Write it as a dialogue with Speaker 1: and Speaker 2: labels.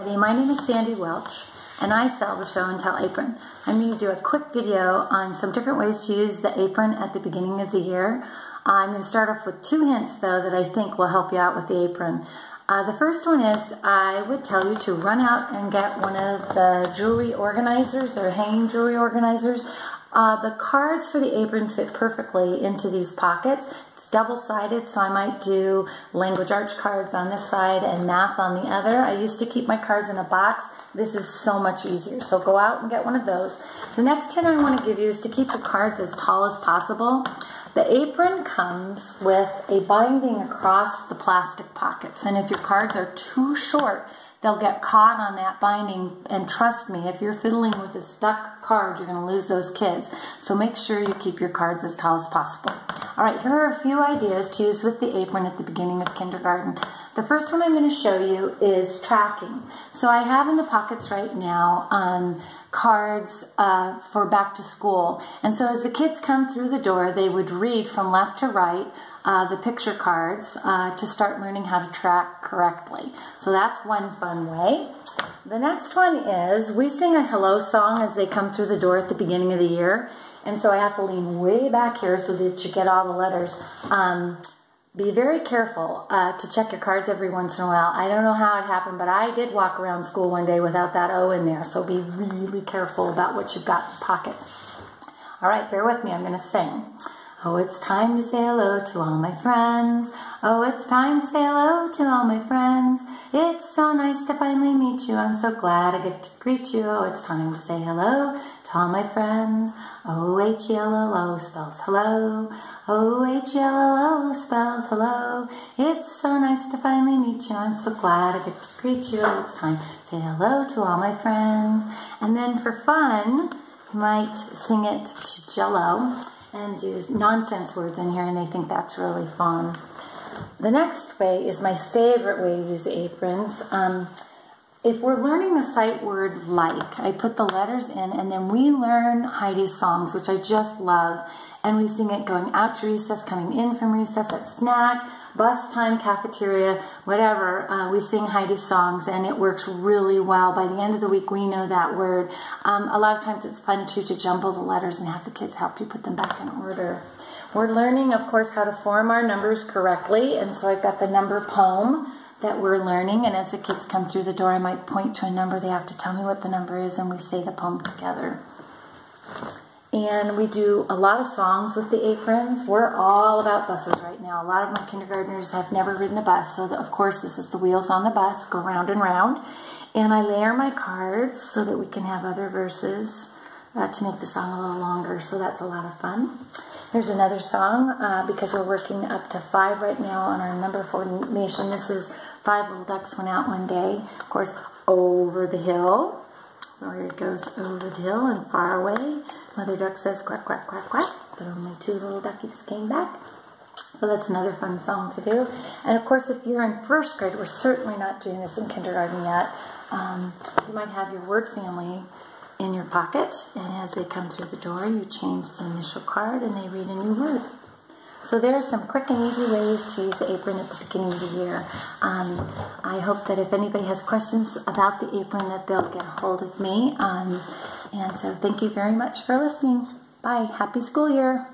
Speaker 1: My name is Sandy Welch and I sell the show and tell apron. I'm going to do a quick video on some different ways to use the apron at the beginning of the year. Uh, I'm going to start off with two hints though that I think will help you out with the apron. Uh, the first one is I would tell you to run out and get one of the jewelry organizers, they're hanging jewelry organizers. Uh, the cards for the apron fit perfectly into these pockets. It's double-sided, so I might do language arts cards on this side and math on the other. I used to keep my cards in a box. This is so much easier, so go out and get one of those. The next tip I want to give you is to keep your cards as tall as possible. The apron comes with a binding across the plastic pockets, and if your cards are too short, they'll get caught on that binding. And trust me, if you're fiddling with a stuck card, you're going to lose those kids. So make sure you keep your cards as tall as possible. All right, here are a few ideas to use with the apron at the beginning of kindergarten. The first one I'm going to show you is tracking. So I have in the pockets right now um, cards uh, for back to school. And so as the kids come through the door, they would read from left to right uh, the picture cards uh, to start learning how to track correctly. So that's one fun way. The next one is we sing a hello song as they come through the door at the beginning of the year. And so I have to lean way back here so that you get all the letters. Um, be very careful uh, to check your cards every once in a while. I don't know how it happened, but I did walk around school one day without that O in there. So be really careful about what you've got in pockets. All right, bear with me. I'm going to sing. Oh, it's time to say hello to all my friends. Oh, it's time to say hello to all my friends. It's so nice to finally meet you. I'm so glad I get to greet you. Oh, it's time to say hello to all my friends. Oh, O-H-E-L-L-O spells hello. Oh, O-H-E-L-L-O spells hello. It's so nice to finally meet you. I'm so glad I get to greet you. Oh, it's time to say hello to all my friends. And then for fun, you might sing it to Jello and use nonsense words in here, and they think that's really fun. The next way is my favorite way to use aprons. Um, if we're learning the sight word like, I put the letters in and then we learn Heidi's songs, which I just love. And we sing it going out to recess, coming in from recess, at snack, bus time, cafeteria, whatever. Uh, we sing Heidi's songs and it works really well. By the end of the week, we know that word. Um, a lot of times it's fun too to jumble the letters and have the kids help you put them back in order. We're learning, of course, how to form our numbers correctly. And so I've got the number poem that we're learning. And as the kids come through the door, I might point to a number. They have to tell me what the number is, and we say the poem together. And we do a lot of songs with the aprons. We're all about buses right now. A lot of my kindergartners have never ridden a bus. So, of course, this is the wheels on the bus, go round and round. And I layer my cards so that we can have other verses uh, to make the song a little longer. So that's a lot of fun. There's another song uh, because we're working up to five right now on our number formation. This is Five Little Ducks Went Out One Day. Of course, over the hill. So here it goes over the hill and far away. Mother duck says quack, quack, quack, quack. But only two little duckies came back. So that's another fun song to do. And of course, if you're in first grade, we're certainly not doing this in kindergarten yet. Um, you might have your word family in your pocket, and as they come through the door, you change the initial card and they read a new word. So there are some quick and easy ways to use the apron at the beginning of the year. Um, I hope that if anybody has questions about the apron that they'll get a hold of me. Um, and so thank you very much for listening. Bye. Happy school year.